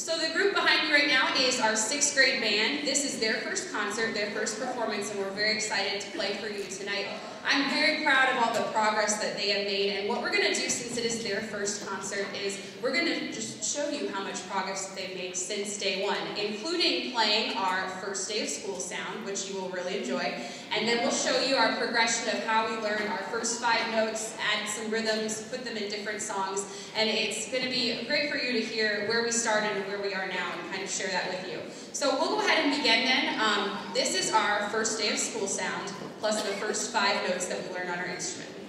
So the group behind me right now is our sixth grade band. This is their first concert, their first performance, and we're very excited to play for you tonight. I'm very proud of all the progress that they have made, and what we're going to do since it is their first concert is we're going to just show you how much progress they've made since day one, including playing our first day of school sound, which you will really enjoy, and then we'll show you our progression of how we learned our first five notes, add some rhythms, put them in different songs, and it's going to be great for you to hear where we started and where we are now and kind of share that with you. So we'll go ahead and begin then. Um, this is our first day of school sound, plus the first five notes that we learned on our instrument.